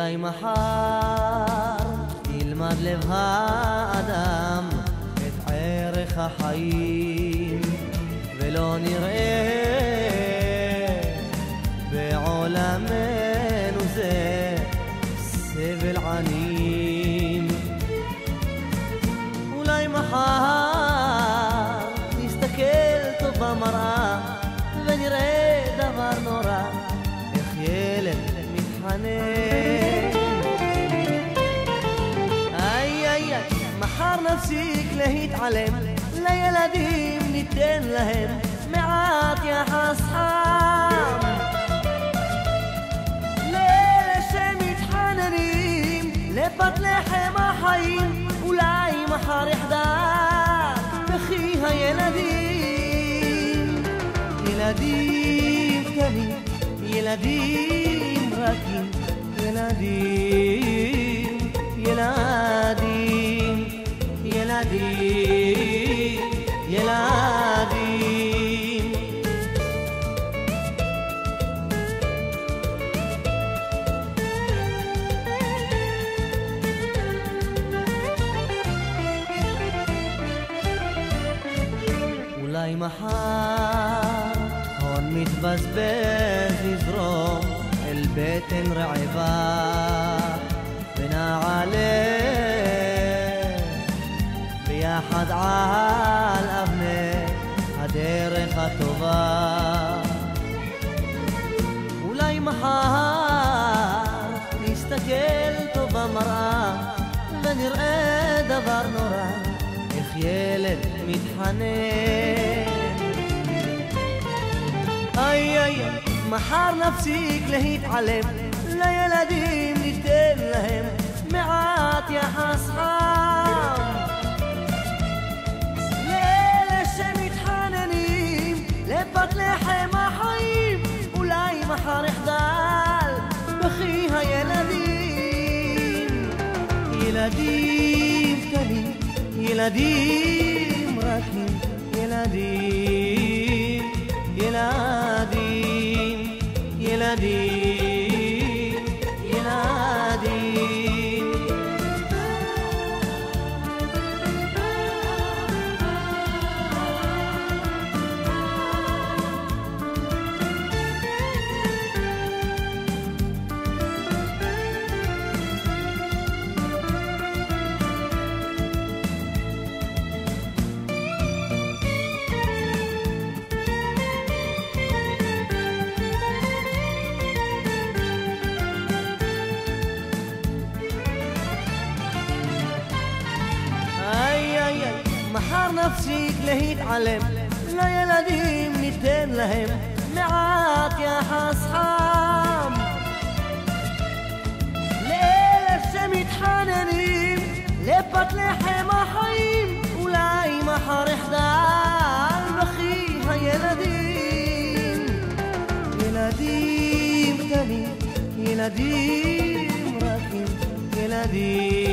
אולי מחר ילמד לב האדם את ערך החיים ולא נראה בעולמנו זה סבל עניים. אולי מחר נסתכל טוב במראה ונראה דבר נורא איך ילד מתחנן להתעלם לילדים ניתן להם מעט יחס חם לאלה שמתחננים לפת לחם החיים אולי מחר יחדל בכי הילדים ילדים קטנים ילדים רכים ילדים ילדים אולי מחר. הון מתבזבז יזרום אל בטן רעבה. ונעלה ביחד על אבני הדרך הטובה. אולי מחר נסתכל טוב במראה ונראה דבר נורא. איך ילד מתחנן איי איי, מחר נפסיק להתעלם לילדים ניתן להם מעט יחס חם לאלה שמתחננים לפת לחם החיים אולי מחר יחדל בכי הילדים ילדים קטנים ילדים ילדים מחר נפסיק להתעלם, לילדים ניתן להם מעט יחס חם. לאלה שמתחננים לפת לחם החיים, אולי מחר יחדל בכי הילדים. ילדים קטנים, ילדים רכים, ילדים